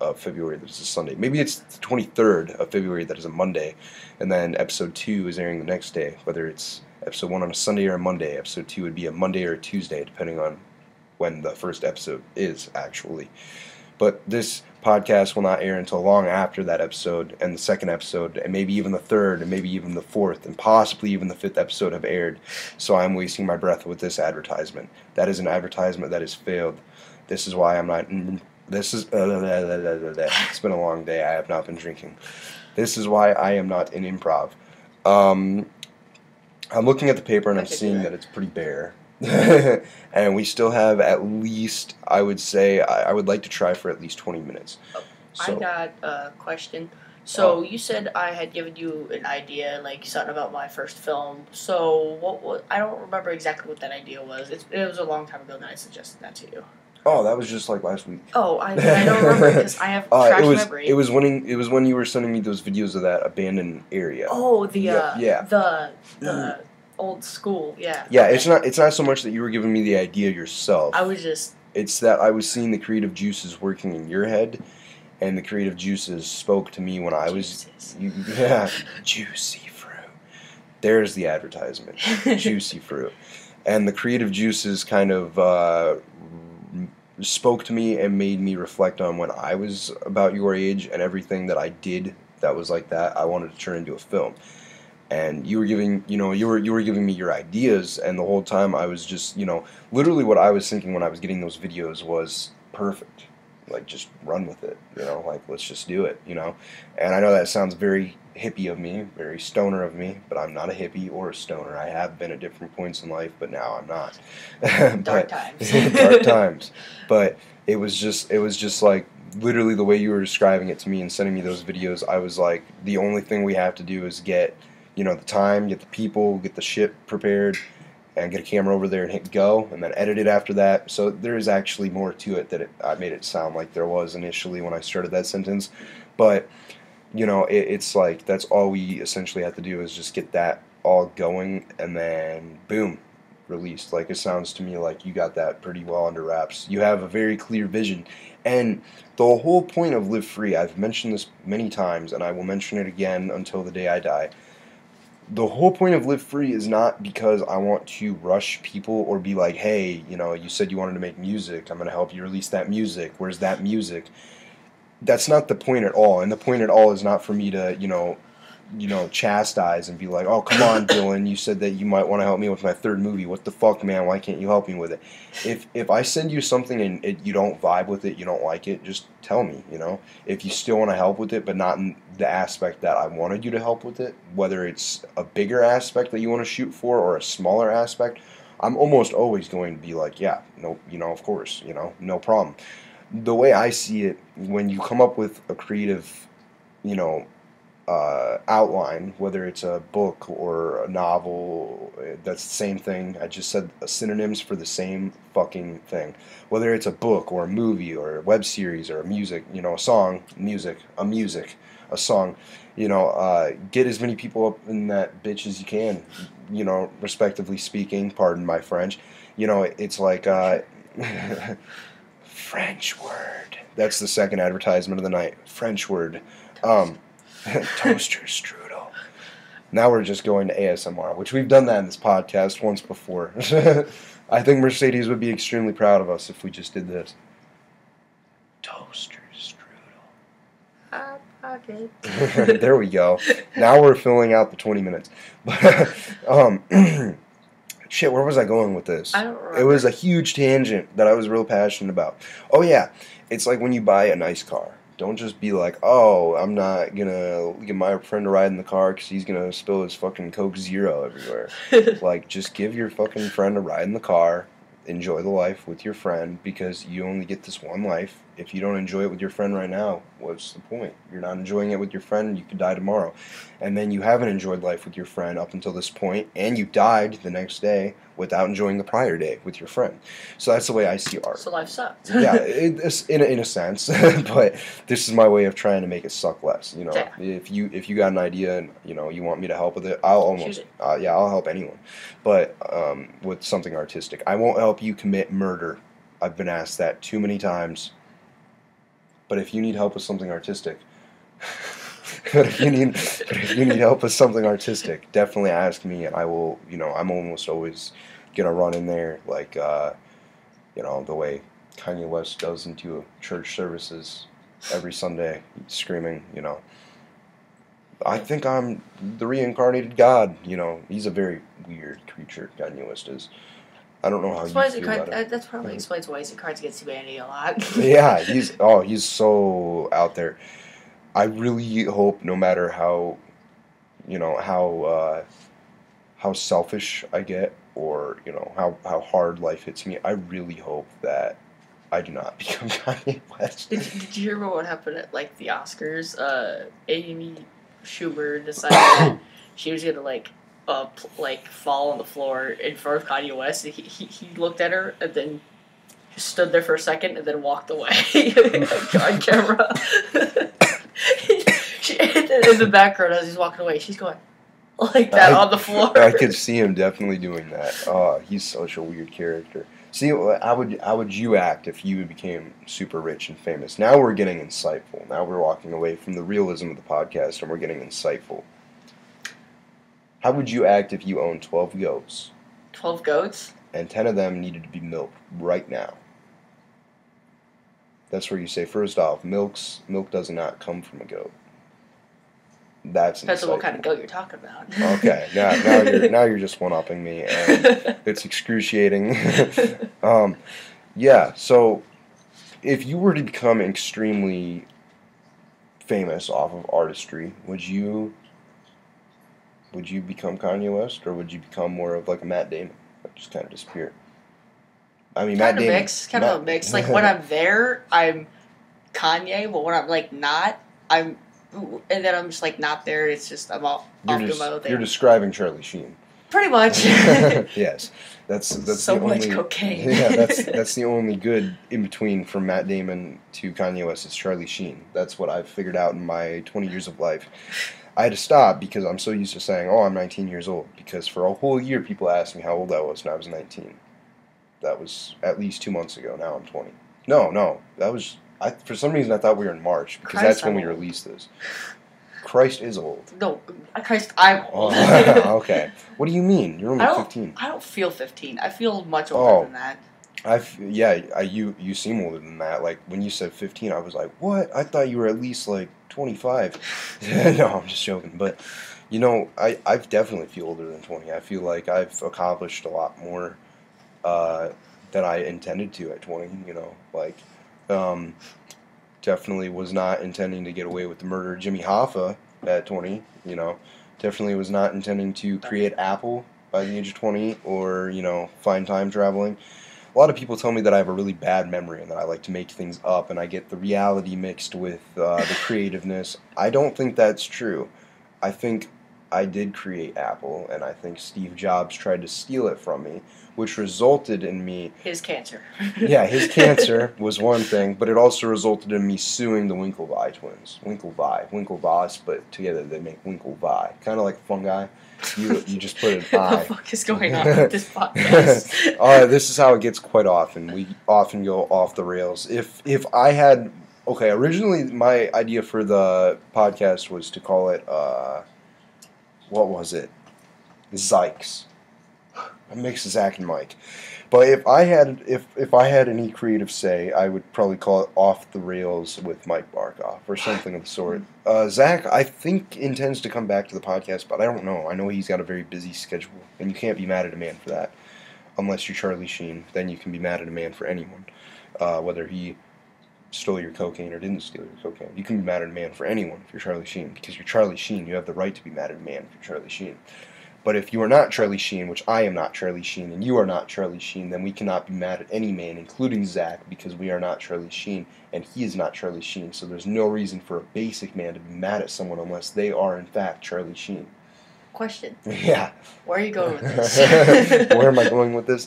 Speaker 1: of February. That is a Sunday. Maybe it's the 23rd of February. That is a Monday, and then episode two is airing the next day. Whether it's episode one on a Sunday or a Monday, episode two would be a Monday or a Tuesday, depending on when the first episode is actually. But this podcast will not air until long after that episode and the second episode, and maybe even the third, and maybe even the fourth, and possibly even the fifth episode have aired. So I'm wasting my breath with this advertisement. That is an advertisement that has failed. This is why I'm not. This is. it's been a long day. I have not been drinking. This is why I am not in improv. Um, I'm looking at the paper and
Speaker 2: I
Speaker 1: I'm seeing
Speaker 2: that.
Speaker 1: that it's pretty bare. and we still have at least, I would say, I, I would like to try for at least 20 minutes.
Speaker 2: I
Speaker 1: So,
Speaker 2: got a question. So
Speaker 1: Oh.
Speaker 2: you said I had given you an idea, like something about my first film. So what? what I don't remember exactly what that idea was. It's, it was a long time ago that I suggested that to you.
Speaker 1: Oh, that was just like last week.
Speaker 2: Oh, I, I don't remember because I have
Speaker 1: Uh,
Speaker 2: trash
Speaker 1: it was
Speaker 2: memory.
Speaker 1: it was when it was when you were sending me those videos of that abandoned area.
Speaker 2: oh, the
Speaker 1: Yeah,
Speaker 2: uh,
Speaker 1: yeah.
Speaker 2: the the old school. Yeah.
Speaker 1: yeah,
Speaker 2: okay.
Speaker 1: it's not it's not so much that you were giving me the idea yourself.
Speaker 2: I was just
Speaker 1: it's that I was seeing the creative juices working in your head, and the creative juices spoke to me when I was you, yeah juicy fruit. There's the advertisement. juicy fruit. And the creative juices kind of uh, spoke to me and made me reflect on when I was about your age and everything that I did that was like that. I wanted to turn into a film. And you were giving, you know, you were you were giving me your ideas, and the whole time I was just, you know, literally what I was thinking when I was getting those videos was perfect. Like just run with it, you know, like let's just do it, you know. And I know that sounds very hippie of me, very stoner of me, but I'm not a hippie or a stoner. I have been at different points in life, but now I'm not.
Speaker 2: dark times.
Speaker 1: dark times. But it was just it was just like literally the way you were describing it to me and sending me those videos, I was like, the only thing we have to do is get, you know, the time, get the people, get the shit prepared, and get a camera over there and hit go, and then edit it after that. So there is actually more to it that it, I made it sound like there was initially when I started that sentence, but you know, it, it's like that's all we essentially have to do is just get that all going, and then boom, released. Like it sounds to me like you got that pretty well under wraps. You have a very clear vision, and the whole point of Live Free. I've mentioned this many times, and I will mention it again until the day I die. The whole point of Live Free is not because I want to rush people or be like, hey, you know, you said you wanted to make music. I'm going to help you release that music. Where's that music? That's not the point at all. And the point at all is not for me to, you know, you know, chastise and be like, "Oh, come on, Dylan, you said that you might want to help me with my third movie. What the fuck, man? Why can't you help me with it?" If if I send you something and it, you don't vibe with it, you don't like it, just tell me. You know, if you still want to help with it, but not in the aspect that I wanted you to help with it, whether it's a bigger aspect that you want to shoot for or a smaller aspect, I'm almost always going to be like, "Yeah, no, you know, of course, you know, no problem." The way I see it, when you come up with a creative, you know, uh, outline, whether it's a book or a novel, that's the same thing. I just said synonyms for the same fucking thing. Whether it's a book or a movie or a web series or a music, you know, a song, music, a music, a song, you know, uh, get as many people up in that bitch as you can, you know, respectively speaking, pardon my French. You know, it's like, uh, French word. That's the second advertisement of the night. French word. Um, toaster strudel. Now we're just going to ASMR, which we've done that in this podcast once before. I think Mercedes would be extremely proud of us if we just did this. Toaster strudel.
Speaker 2: Hot pocket.
Speaker 1: there we go. Now we're filling out the 20 minutes. But um shit, where was I going with this?
Speaker 2: I don't remember.
Speaker 1: It was a huge tangent that I was real passionate about. Oh yeah, it's like when you buy a nice car. Don't just be like, "Oh, I'm not gonna get my friend to ride in the car because he's gonna spill his fucking Coke Zero everywhere." like, just give your fucking friend a ride in the car. Enjoy the life with your friend because you only get this one life. If you don't enjoy it with your friend right now, what's the point? You're not enjoying it with your friend. You could die tomorrow, and then you haven't enjoyed life with your friend up until this point, and you died the next day without enjoying the prior day with your friend. So that's the way I see art
Speaker 2: so life sucks.
Speaker 1: yeah, it, it's in a, in a sense, but this is my way of trying to make it suck less. You know,
Speaker 2: Yeah.
Speaker 1: if you if you got an idea and you know you want me to help with it, I'll almost
Speaker 2: it.
Speaker 1: uh, yeah I'll help anyone, but um, with something artistic, I won't help you commit murder. I've been asked that too many times. But if you need help with something artistic, but if you need if you need help with something artistic, definitely ask me, and I will. You know, I'm almost always gonna run in there like. Uh, you know, the way Kanye West does into church services every Sunday, screaming, you know, I think I'm the reincarnated God. You know, he's a very weird creature, Kanye West is. I don't know how
Speaker 2: That's,
Speaker 1: you
Speaker 2: why
Speaker 1: feel
Speaker 2: Card,
Speaker 1: about it.
Speaker 2: that, that's probably explains why his Cards gets humanity a lot.
Speaker 1: yeah, he's oh, he's so out there. I really hope, no matter how, you know, how uh, how selfish I get, or you know, how how hard life hits me, I really hope that I do not become Kanye West.
Speaker 2: Did, did you hear about what happened at like the Oscars? Uh, Amy Schumer decided she was gonna like uh pl- like fall on the floor in front of Kanye West. He, he he looked at her and then stood there for a second and then walked away on camera. she, in the background as he's walking away, she's going like that
Speaker 1: I-
Speaker 2: on the floor.
Speaker 1: I could see him definitely doing that. Oh, he's such a weird character. See, how would how would you act if you became super rich and famous? Now we're getting insightful. Now we're walking away from the realism of the podcast and we're getting insightful. How would you act if you owned twelve goats
Speaker 2: Twelve goats.
Speaker 1: and ten of them needed to be milked right now? That's where you say first off, milks milk does not come from a goat. That's
Speaker 2: Depends on what kind of goat you're talking about.
Speaker 1: Okay, now now you're now you're just one upping me, and it's excruciating. um, yeah, so if you were to become extremely famous off of artistry, would you would you become Kanye West, or would you become more of like a Matt Damon, just kind of disappear? I mean, Matt
Speaker 2: kind of
Speaker 1: Damon.
Speaker 2: mix, kind of a mix. Like when I'm there, I'm Kanye, but when I'm like not, I'm, and then I'm just like not there. It's just I'm all
Speaker 1: you're
Speaker 2: off
Speaker 1: just, you're describing Charlie Sheen.
Speaker 2: Pretty much.
Speaker 1: yes, that's that's
Speaker 2: so
Speaker 1: the
Speaker 2: much
Speaker 1: only,
Speaker 2: cocaine.
Speaker 1: yeah, that's that's the only good in between from Matt Damon to Kanye West is Charlie Sheen. That's what I've figured out in my 20 years of life. I had to stop because I'm so used to saying, "Oh, I'm 19 years old." Because for a whole year, people asked me how old I was when I was 19. That was at least two months ago. Now I'm 20. No, no, that was. I, for some reason, I thought we were in March because
Speaker 2: Christ,
Speaker 1: that's when
Speaker 2: I'm
Speaker 1: we
Speaker 2: old.
Speaker 1: released this. Christ is old.
Speaker 2: no, Christ, I'm oh, old.
Speaker 1: Oh, okay. What do you mean? You're only
Speaker 2: I
Speaker 1: 15.
Speaker 2: I don't feel 15. I feel much older
Speaker 1: Oh.
Speaker 2: than that.
Speaker 1: I f- yeah, I, you you seem older than that. Like when you said 15, I was like, "What? I thought you were at least like 25." no, I'm just joking. But you know, I I definitely feel older than 20. I feel like I've accomplished a lot more uh, than I intended to at 20. You know, like um, definitely was not intending to get away with the murder of Jimmy Hoffa at 20. You know, definitely was not intending to create Apple by the age of 20 or you know find time traveling a lot of people tell me that I have a really bad memory and that I like to make things up and I get the reality mixed with uh, the creativeness. I don't think that's true. I think I did create Apple, and I think Steve Jobs tried to steal it from me, which resulted in me.
Speaker 2: His cancer.
Speaker 1: Yeah, his cancer was one thing, but it also resulted in me suing the Winklevi twins. Winklevi, Winklevoss, but together they make Winklevi. Kind of like fungi. You, you just put an
Speaker 2: what the
Speaker 1: I.
Speaker 2: fuck is going on with this podcast?
Speaker 1: uh, this is how it gets quite often. We often go off the rails. If if I had okay, originally my idea for the podcast was to call it uh, what was it? Zykes. A mix of Zach and Mike. But if I had if if I had any creative say, I would probably call it off the rails with Mike Barkhoff or something of the sort. Uh, Zach, I think intends to come back to the podcast, but I don't know. I know he's got a very busy schedule, and you can't be mad at a man for that, unless you're Charlie Sheen. Then you can be mad at a man for anyone, uh, whether he stole your cocaine or didn't steal your cocaine. You can be mad at a man for anyone if you're Charlie Sheen, because you're Charlie Sheen. You have the right to be mad at a man if you're Charlie Sheen. But if you are not Charlie Sheen, which I am not Charlie Sheen, and you are not Charlie Sheen, then we cannot be mad at any man, including Zach, because we are not Charlie Sheen, and he is not Charlie Sheen. So there's no reason for a basic man to be mad at someone unless they are, in fact, Charlie Sheen.
Speaker 2: Question:
Speaker 1: Yeah.
Speaker 2: Where are you going with this?
Speaker 1: Where am I going with this?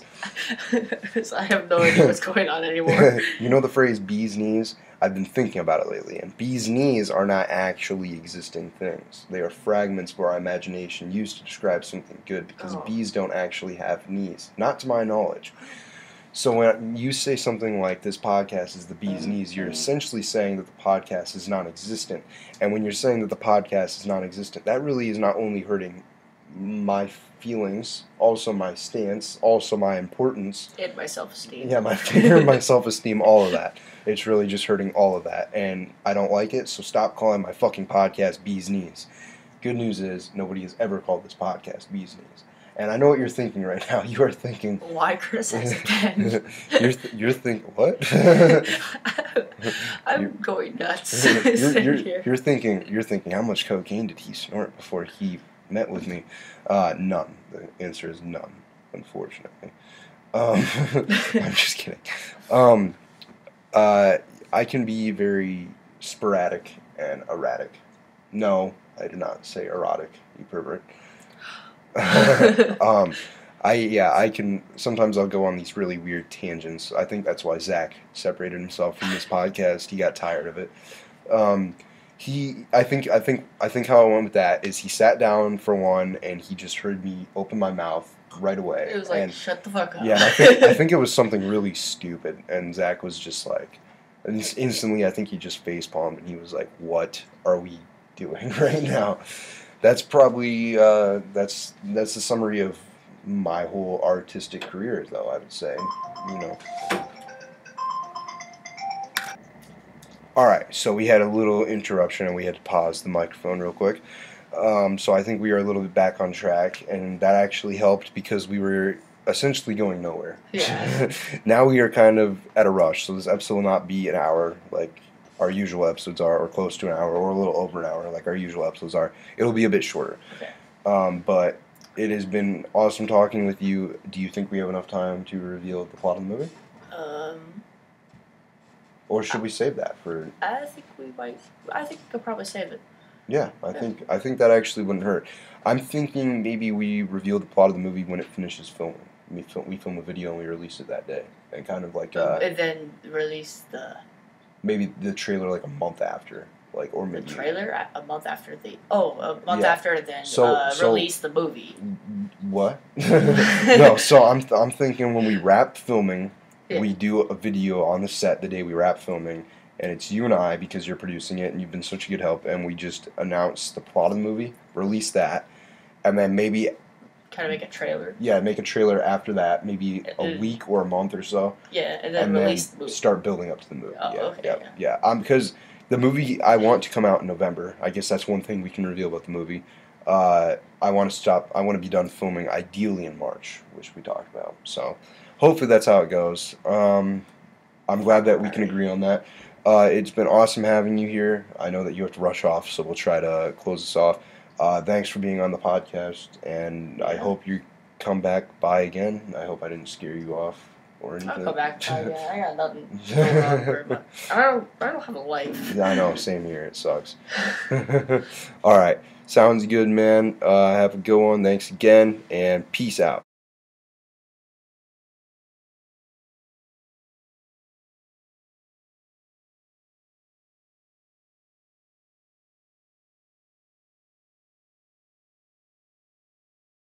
Speaker 2: I have no idea what's going on anymore.
Speaker 1: you know the phrase bee's knees? I've been thinking about it lately, and bee's knees are not actually existing things. They are fragments where our imagination used to describe something good because
Speaker 2: Oh.
Speaker 1: bees don't actually have knees, not to my knowledge. So when you say something like this podcast is the bee's mm-hmm. knees, you're essentially saying that the podcast is non-existent. And when you're saying that the podcast is non-existent, that really is not only hurting my feelings, also my stance, also my importance,
Speaker 2: and my self-esteem.
Speaker 1: yeah, my fear, my self esteem, all of that. It's really just hurting all of that. And I don't like it, so stop calling my fucking podcast Bee's Knees. Good news is, nobody has ever called this podcast Bee's Knees. And I know what you're thinking right now. You are thinking,
Speaker 2: Why criticize
Speaker 1: you're, th- you're thinking, what?
Speaker 2: I'm
Speaker 1: You're-
Speaker 2: going nuts.
Speaker 1: you're, you're, you're thinking, you're thinking, how much cocaine did he snort before he met with me? Uh, none. The answer is none, unfortunately. Um, I'm just kidding. Um, uh, I can be very sporadic and erratic. No, I did not say erotic, you pervert. um, I yeah, I can. Sometimes I'll go on these really weird tangents. I think that's why Zach separated himself from this podcast. He got tired of it. Um, he, I think, I think, I think how I went with that is he sat down for one and he just heard me open my mouth right away.
Speaker 2: it was like,
Speaker 1: and
Speaker 2: shut the fuck up.
Speaker 1: yeah, I think, I think it was something really stupid, and Zach was just like, instantly, I think he just face palmed, and he was like, "What are we doing right now?" That's probably uh, that's that's the summary of my whole artistic career, though I would say, you know. All right, so we had a little interruption, and we had to pause the microphone real quick. Um, so I think we are a little bit back on track, and that actually helped because we were essentially going nowhere.
Speaker 2: Yeah.
Speaker 1: now we are kind of at a rush, so this episode will not be an hour like our usual episodes are, or close to an hour, or a little over an hour like our usual episodes are. It'll be a bit shorter.
Speaker 2: Okay.
Speaker 1: Um, but it has been awesome talking with you. Do you think we have enough time to reveal the plot of the movie,
Speaker 2: Um,
Speaker 1: or should we save that for?
Speaker 2: I think we might. I think we could probably save it.
Speaker 1: Yeah, I think I think that actually wouldn't hurt. I'm thinking maybe we reveal the plot of the movie when it finishes filming. We film we film the video and we release it that day, and kind of like uh,
Speaker 2: and then release the
Speaker 1: maybe the trailer like a month after, like or maybe the
Speaker 2: trailer a- a month after the oh a month
Speaker 1: Yeah.
Speaker 2: after then
Speaker 1: So-
Speaker 2: uh,
Speaker 1: so-
Speaker 2: release the movie.
Speaker 1: What? no, so I'm I'm thinking when we wrap filming,
Speaker 2: Yeah.
Speaker 1: we do a video on the set the day we wrap filming, and it's you and I because you're producing it and you've been such a good help, and we just announce the plot of the movie, release that, and then maybe
Speaker 2: Kind of make a trailer.
Speaker 1: yeah, make a trailer after that, maybe a
Speaker 2: Uh,
Speaker 1: week or a month or so,
Speaker 2: Yeah, and then
Speaker 1: and then
Speaker 2: release the movie.
Speaker 1: start building up to the movie.
Speaker 2: Oh,
Speaker 1: yeah,
Speaker 2: okay,
Speaker 1: yeah,
Speaker 2: yeah.
Speaker 1: yeah. Um, because the movie I want to come out in November. I guess that's one thing we can reveal about the movie. Uh, I want to stop. I want to be done filming ideally in March, which we talked about. So hopefully that's how it goes. Um, I'm glad that we can agree on that. Uh, it's been awesome having you here. I know that you have to rush off, so we'll try to close this off. Uh, thanks for being on the podcast, and I hope you come back by again. I hope I didn't scare you off. or anything.
Speaker 2: I'll come back. Uh, yeah, I got nothing. going on for my- I don't. I don't have a life.
Speaker 1: Yeah, I know. Same here. It sucks. All right. Sounds good, man. Uh, have a good one. Thanks again, and peace out.